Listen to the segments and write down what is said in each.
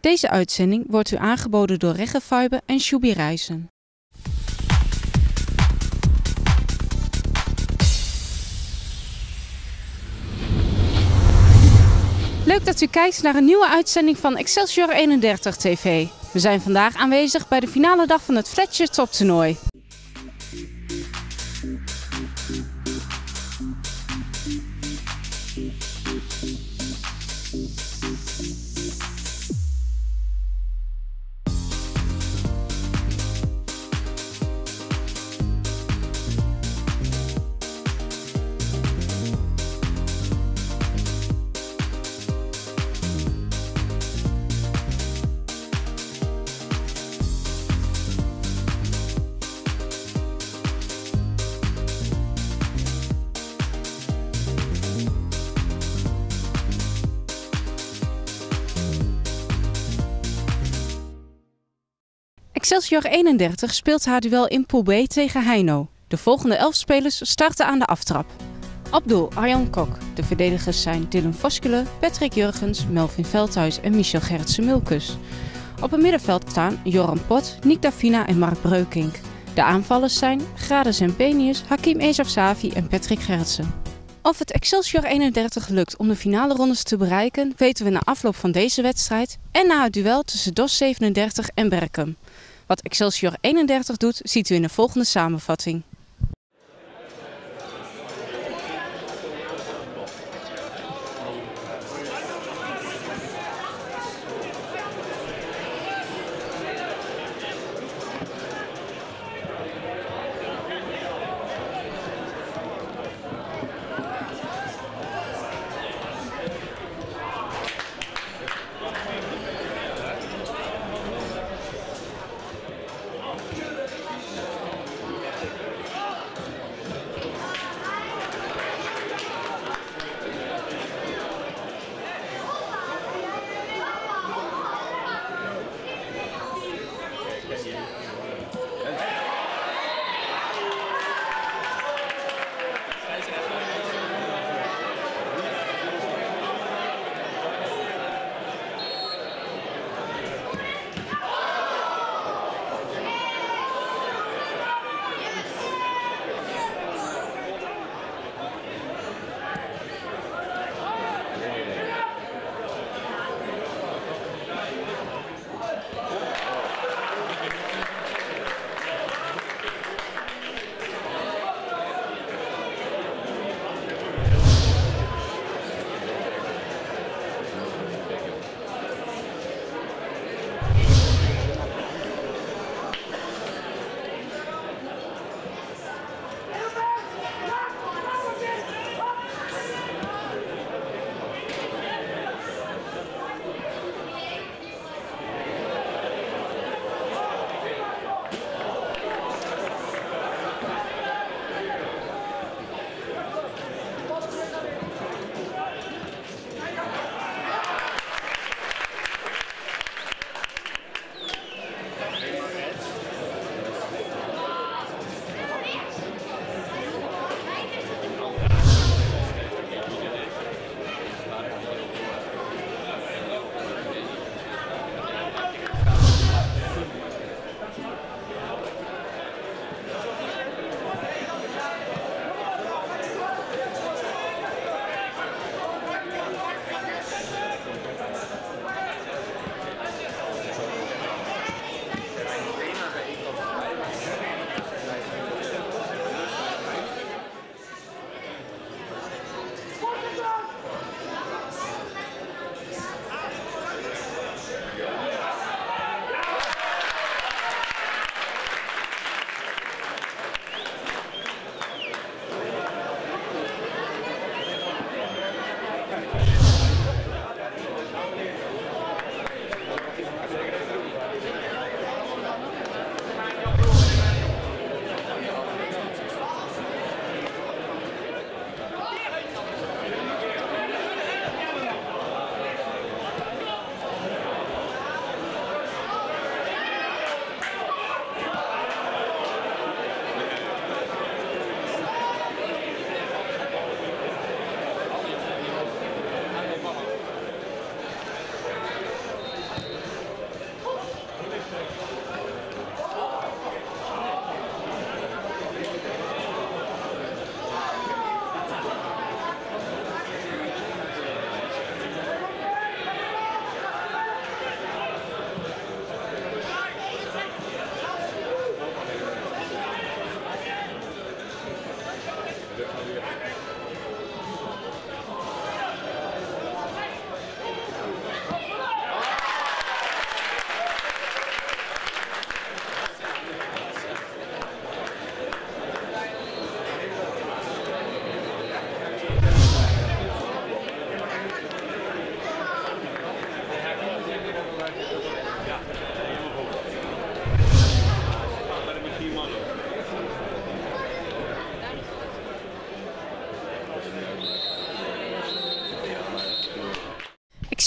Deze uitzending wordt u aangeboden door Reggefiber en Shubi Reizen. Leuk dat u kijkt naar een nieuwe uitzending van Excelsior 31 TV. We zijn vandaag aanwezig bij de finale dag van het Fletcher Top Toernooi. Excelsior 31 speelt haar duel in Pool B tegen Heino. De volgende elf spelers starten aan de aftrap. Abdul Arjan Kok. De verdedigers zijn Dylan Voskelen, Patrick Jurgens, Melvin Veldhuis en Michel Gerritsen Mulkus. Op het middenveld staan Joran Pot, Nick Davina en Mark Breukink. De aanvallers zijn Grades Zempenius, Hakim Esafsavi en Patrick Gerritsen. Of het Excelsior 31 lukt om de finale rondes te bereiken, weten we na afloop van deze wedstrijd en na het duel tussen DOS 37 en Berkum. Wat Excelsior 31 doet, ziet u in de volgende samenvatting.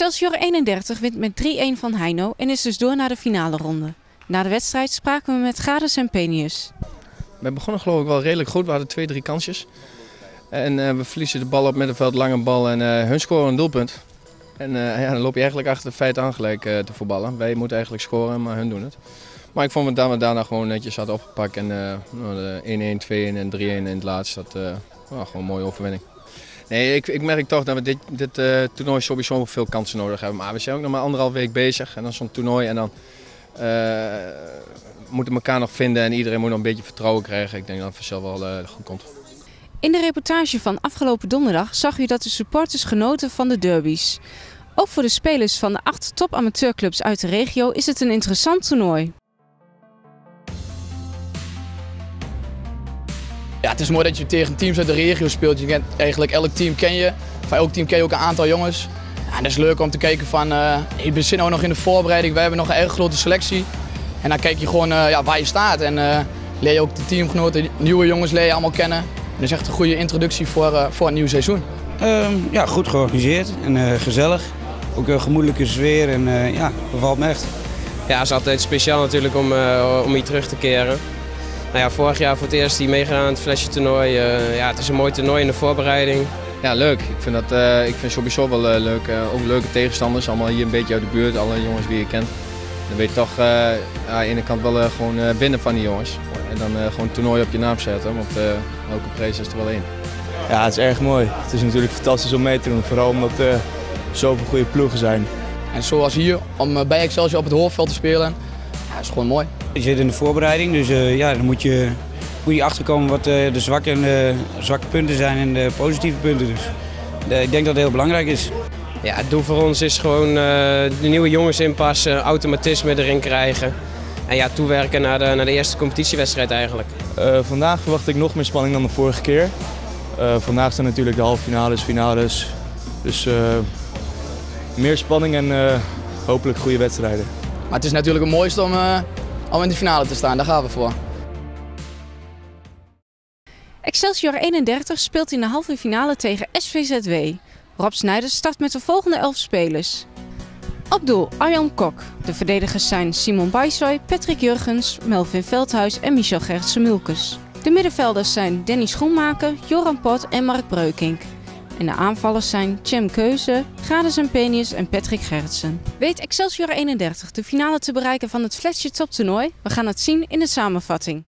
Excelsior 31 wint met 3-1 van Heino en is dus door naar de finale ronde. Na de wedstrijd spraken we met Gades en Penius. We begonnen geloof ik wel redelijk goed. We hadden twee, drie kansjes. En uh, we verliezen de bal op middenveld, lange bal en uh, hun scoren een doelpunt. En uh, ja, dan loop je eigenlijk achter de feit aan gelijk te voetballen. Wij moeten eigenlijk scoren, maar hun doen het. Maar ik vond dat we daarna gewoon netjes hadden opgepakt. En 1-1, 2-1 en 3-1 in het laatst. Dat gewoon een mooie overwinning. Nee, ik, ik merk toch dat we dit, dit toernooi sowieso veel kansen nodig hebben. Maar we zijn ook nog maar anderhalf week bezig. En dan zo'n toernooi en dan moeten elkaar nog vinden. En iedereen moet nog een beetje vertrouwen krijgen. Ik denk dat het vanzelf wel goed komt. In de reportage van afgelopen donderdag zag u dat de supporters genoten van de derbies. Ook voor de spelers van de acht top amateurclubs uit de regio is het een interessant toernooi. Ja, het is mooi dat je tegen teams uit de regio speelt. Je kent eigenlijk elk team ken je. Van elk team ken je ook een aantal jongens. Ja, dat is leuk om te kijken van, uh, ik ben nou nog in de voorbereiding. Wij hebben nog een erg grote selectie. En dan kijk je gewoon uh, ja, waar je staat. En uh, leer je ook de teamgenoten, nieuwe jongens leer je allemaal kennen. Dat is echt een goede introductie voor, uh, voor het nieuwe seizoen. Um, ja, goed georganiseerd en uh, gezellig. Ook een gemoedelijke sfeer en uh, ja, bevalt me echt. Ja, het is altijd speciaal natuurlijk om, om hier terug te keren. Nou ja, vorig jaar voor het eerst hier meegegaan aan het flesje toernooi. ja, het is een mooi toernooi in de voorbereiding. Ja, leuk. Ik vind, dat, ik vind sowieso wel leuk. ook leuke tegenstanders, allemaal hier een beetje uit de buurt, alle jongens die je kent. Dan weet je toch aan de ene kant wel gewoon binnen van die jongens. En dan uh, gewoon toernooi op je naam zetten, want uh, elke prijs is er wel één. Ja, het is erg mooi. Het is natuurlijk fantastisch om mee te doen, vooral omdat er uh, zoveel goede ploegen zijn. En zoals hier, om bij Excelsior op het hoofdveld te spelen, ja, is gewoon mooi. Je zit in de voorbereiding, dus ja, dan moet je, moet je achterkomen wat de zwakke, en de zwakke punten zijn en de positieve punten. Dus ik denk dat het heel belangrijk is. Ja, het doel voor ons is gewoon de nieuwe jongens inpassen, automatisme erin krijgen en ja, toewerken naar de, naar de eerste competitiewedstrijd eigenlijk. Uh, vandaag verwacht ik nog meer spanning dan de vorige keer. Uh, vandaag zijn natuurlijk de halve finales, finales. Dus uh, meer spanning en hopelijk goede wedstrijden. Maar het is natuurlijk het mooiste om, om in de finale te staan, daar gaan we voor. Excelsior 31 speelt in de halve finale tegen SVZW. Rob Snijders start met de volgende elf spelers. Op doel Arjan Kok. De verdedigers zijn Simon Baisoy, Patrick Jurgens, Melvin Veldhuis en Michel Gertsen-Mulkes. De middenvelders zijn Danny Schoenmaker, Joran Pot en Mark Breukink. En de aanvallers zijn Cem Keuze, Gades en Penius en Patrick Gertsen. Weet Excelsior 31 de finale te bereiken van het Flesje Top toernooi? We gaan het zien in de samenvatting.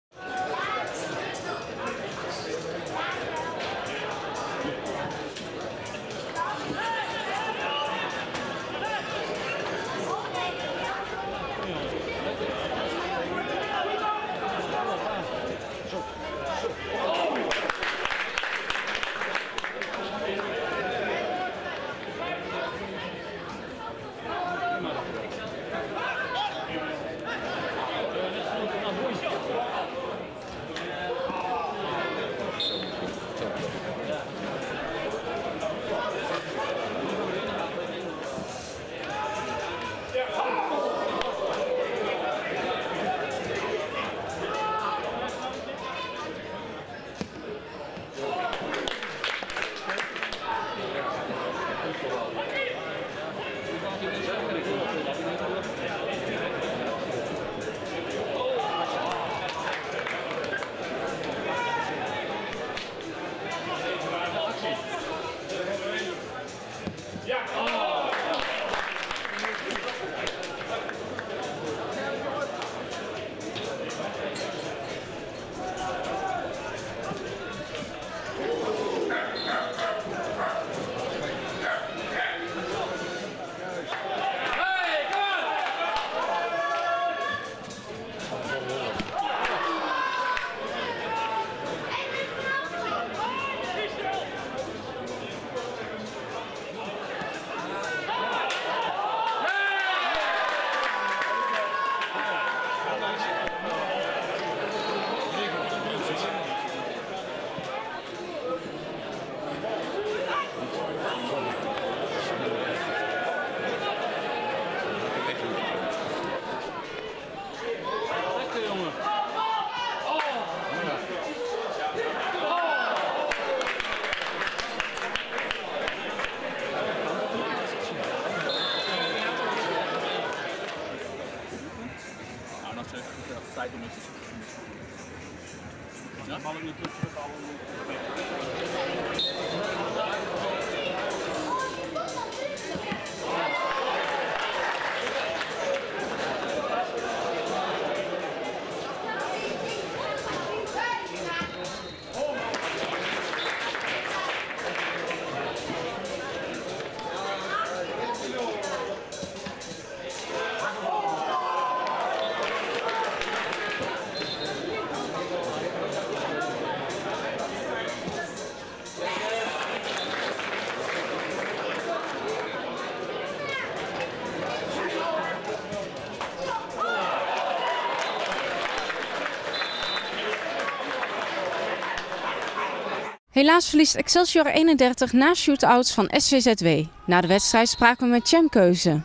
Helaas verliest Excelsior 31 na shootouts van SVZW. Na de wedstrijd spraken we met Cem Keuze.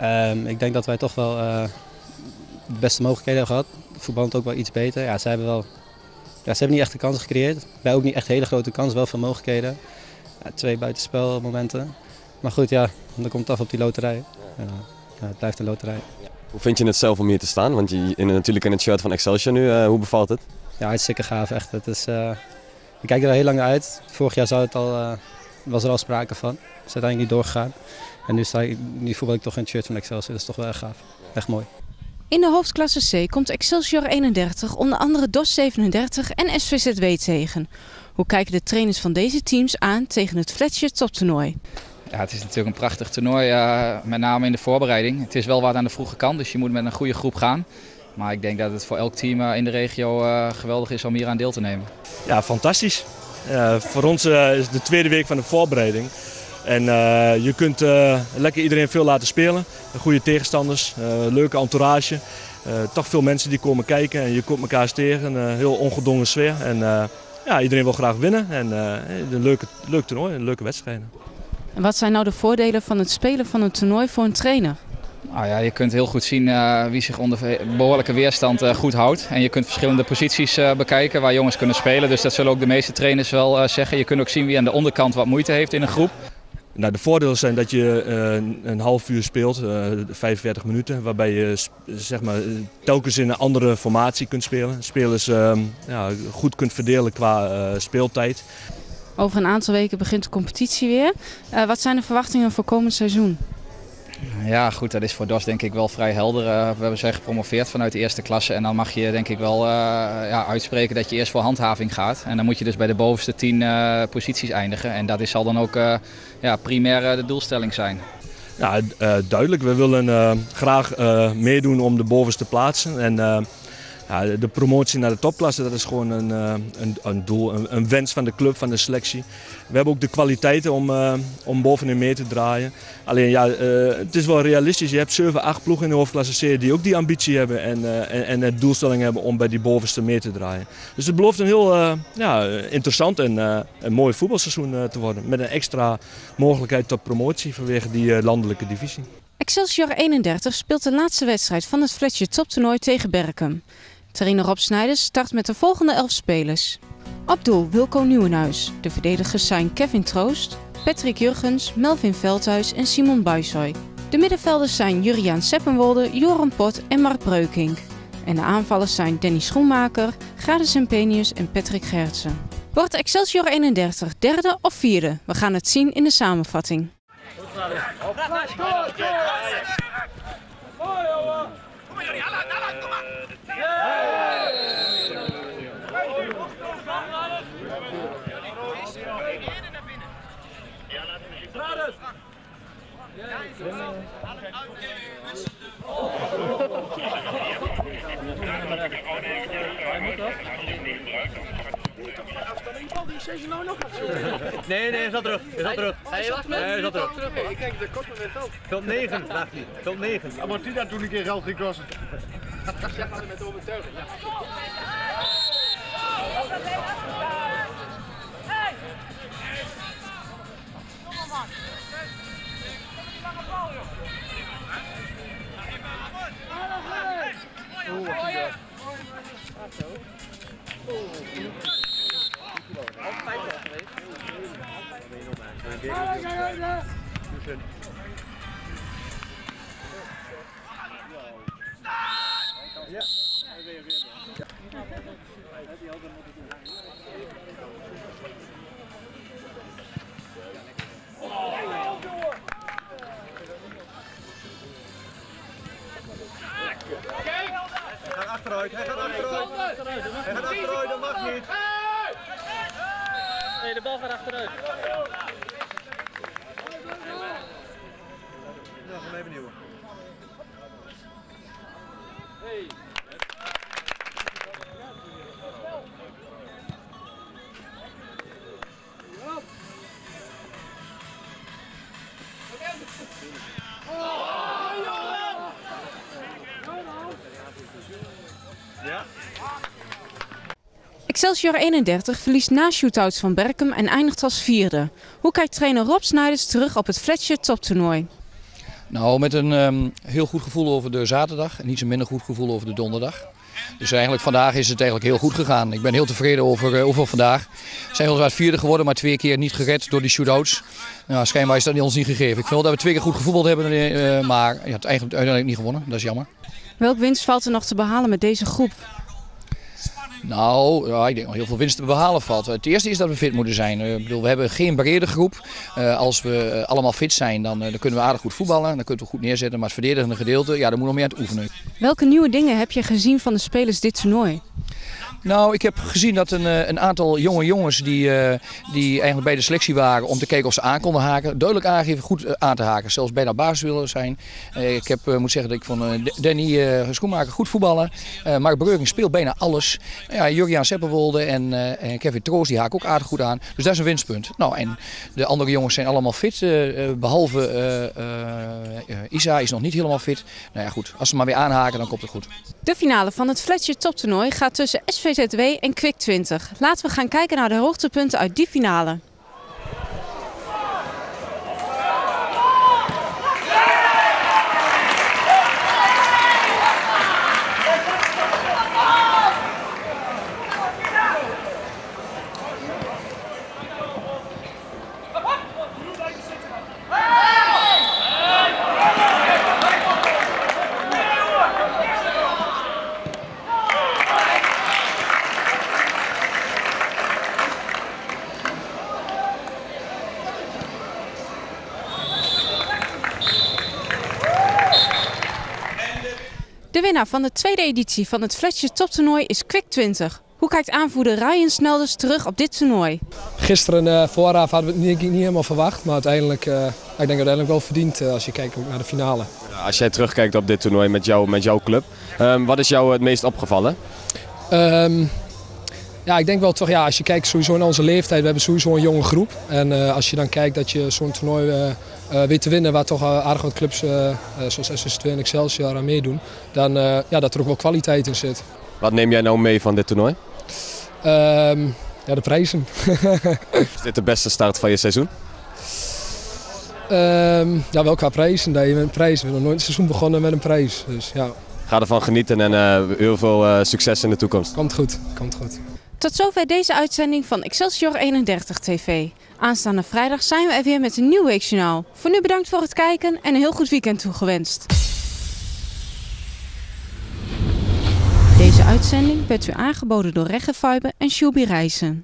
Um, ik denk dat wij toch wel uh, de beste mogelijkheden hebben gehad. Voetballend ook wel iets beter. Ja, ze hebben wel ja, ze hebben niet echt de kans gecreëerd. Wij ook niet echt hele grote kans, wel veel mogelijkheden. Ja, twee buitenspelmomenten. Maar goed, ja, dan komt het af op die loterij. Ja, ja, het blijft een loterij. Hoe vind je het zelf om hier te staan? Want je in, natuurlijk in het shirt van Excelsior nu, uh, hoe bevalt het? Ja, hartstikke gaaf echt. Het is, ik kijk er al heel lang uit. Vorig jaar zou het al, uh, was er al sprake van. Het is uiteindelijk niet doorgegaan. En nu, sta ik, nu voetbal ik toch in het shirt van Excelsior. Dat is toch wel erg gaaf. Echt mooi. In de hoofdklasse C komt Excelsior 31 onder andere DOS 37 en SVZW tegen. Hoe kijken de trainers van deze teams aan tegen het Fletcher toptoernooi? Ja, het is natuurlijk een prachtig toernooi, uh, met name in de voorbereiding. Het is wel wat aan de vroege kant, dus je moet met een goede groep gaan. Maar ik denk dat het voor elk team uh, in de regio uh, geweldig is om hier aan deel te nemen. Ja, fantastisch. voor ons is het de tweede week van de voorbereiding. En uh, je kunt uh, lekker iedereen veel laten spelen. Goede tegenstanders, uh, leuke entourage. toch veel mensen die komen kijken en je komt elkaar eens tegen. Een heel ongedwongen sfeer. En ja, iedereen wil graag winnen. En een leuke, leuk toernooi, een leuke wedstrijden. En wat zijn nou de voordelen van het spelen van een toernooi voor een trainer? Nou ja, je kunt heel goed zien uh, wie zich onder behoorlijke weerstand uh, goed houdt. En je kunt verschillende posities uh, bekijken waar jongens kunnen spelen. Dus dat zullen ook de meeste trainers wel zeggen. Je kunt ook zien wie aan de onderkant wat moeite heeft in een groep. Nou, de voordelen zijn dat je uh, een half uur speelt, uh, 45 minuten, waarbij je zeg maar, telkens in een andere formatie kunt spelen. Spelers uh, ja, goed kunt verdelen qua uh, speeltijd. Over een aantal weken begint de competitie weer. wat zijn de verwachtingen voor komend seizoen? Ja, goed, dat is voor DOS denk ik wel vrij helder. Uh, we zijn gepromoveerd vanuit de eerste klasse en dan mag je denk ik wel uh, ja, uitspreken dat je eerst voor handhaving gaat. En dan moet je dus bij de bovenste tien uh, posities eindigen. En dat is, zal dan ook ja, primair de doelstelling zijn. Ja, duidelijk. We willen graag meedoen om de bovenste plaatsen. En ja, de promotie naar de topklasse, dat is gewoon een, een, een doel, een, een, wens van de club, van de selectie. We hebben ook de kwaliteiten om, uh, om bovenin mee te draaien. Alleen ja, uh, het is wel realistisch. Je hebt 7, 8 ploegen in de hoofdklasse C die ook die ambitie hebben en, uh, en, en de doelstelling hebben om bij die bovenste mee te draaien. Dus het belooft een heel ja, interessant en een mooi voetbalseizoen te worden. Met een extra mogelijkheid tot promotie vanwege die landelijke divisie. Excelsior 31 speelt de laatste wedstrijd van het Fletcher Toptoernooi tegen Berkem. Trainer Rob Snijders start met de volgende elf spelers. Abdul Wilco Nieuwenhuis. De verdedigers zijn Kevin Troost, Patrick Jurgens, Melvin Veldhuis en Simon Buisoy. De middenvelders zijn Juriaan Seppenwolde, Joran Pot en Mark Breukink. En de aanvallers zijn Danny Schoenmaker, Gade Sempenius en Patrick Gertsen. Wordt Excelsior 31 derde of vierde? We gaan het zien in de samenvatting. Nee, nee, is al terug. Is al terug. Hij was is al terug. Ik denk dat kost me weer geld. Veld 9, vraagt hij. Veld 9. Amartina toen ik in geld ging crossen. Zeg maar met overtuiging. Oeh, wat is dat? Oeh geweest. Hij achteruit, hij gaat achteruit. De bal gaat achteruit. Ja, gaan even nieuw. Ja? Excelsior 31 verliest na shootouts van Berkem en eindigt als vierde. Hoe kijkt trainer Rob Snijders terug op het Fletcher toptoernooi? Nou, met een ehm, heel goed gevoel over de zaterdag en niet zo minder goed gevoel over de donderdag. Dus eigenlijk vandaag is het eigenlijk heel goed gegaan. Ik ben heel tevreden over, eh, over vandaag. We zijn weliswaar vierde geworden, maar twee keer niet gered door die shootouts. Nou, schijnbaar is dat ons niet gegeven. Ik vind wel dat we twee keer goed gevoetbald hebben, eh, maar ja, het eigenlijk uiteindelijk niet gewonnen. Dat is jammer. Welk winst valt er nog te behalen met deze groep? Nou, ja, ik denk nog heel veel winst te behalen valt. Het eerste is dat we fit moeten zijn. Eh, Ik bedoel, we hebben geen brede groep. Eh, als we eh, allemaal fit zijn, dan, dan kunnen we aardig goed voetballen. Dan kunnen we goed neerzetten. Maar het verdedigende gedeelte, ja, daar moet nog meer aan het oefenen. Welke nieuwe dingen heb je gezien van de spelers dit toernooi? Nou, ik heb gezien dat een, eh, een aantal jonge jongens die, eh, die eigenlijk bij de selectie waren om te kijken of ze aan konden haken, duidelijk aangeven goed eh, aan te haken. Zelfs bijna basis willen zijn. Ik heb, moet zeggen dat ik van Danny Schoenmaker goed voetballen. Mark Breuging speelt bijna alles. Ja, Jurriaan Seppenwolde en, en Kevin Troost die haken ook aardig goed aan. Dus dat is een winstpunt. Nou, en de andere jongens zijn allemaal fit. eh, eh, behalve eh, eh, eh, Isa is nog niet helemaal fit. Nou ja, goed. Als ze maar weer aanhaken, dan komt het goed. De finale van het Fletcher toptoernooi gaat tussen SVZW en Quick 20. Laten we gaan kijken naar de hoogtepunten uit die finale. De winnaar van de tweede editie van het Fletcher toptoernooi is Quick 20. Hoe kijkt aanvoerder Ryan Snelders terug op dit toernooi? Gisteren uh, vooraf hadden we het niet, niet helemaal verwacht, maar uiteindelijk, uh, ik denk uiteindelijk wel verdiend uh, als je kijkt naar de finale. Als jij terugkijkt op dit toernooi met, jou, met jouw club, um, wat is jou het meest opgevallen? Um, ja, ik denk wel toch, ja, als je kijkt sowieso naar onze leeftijd, we hebben sowieso een jonge groep. En uh, als je dan kijkt dat je zo'n toernooi uh, uh, weet te winnen, waar toch aardig wat clubs zoals SSC en Excelsior aan meedoen, dan ja, dat er ook wel kwaliteit in zit. Wat neem jij nou mee van dit toernooi? Um, ja, de prijzen. Is dit de beste start van je seizoen? Um, ja, wel qua prijzen. Met een prijs. We hebben nog nooit een seizoen begonnen met een prijs. Dus, ja. Ga ervan genieten en heel veel succes in de toekomst. Komt goed, komt goed. Tot zover deze uitzending van Excelsior 31 TV. Aanstaande vrijdag zijn we er weer met een nieuw weekjournaal. Voor nu bedankt voor het kijken en een heel goed weekend toegewenst. Deze uitzending werd u aangeboden door Reggefiber en Shubi Reizen.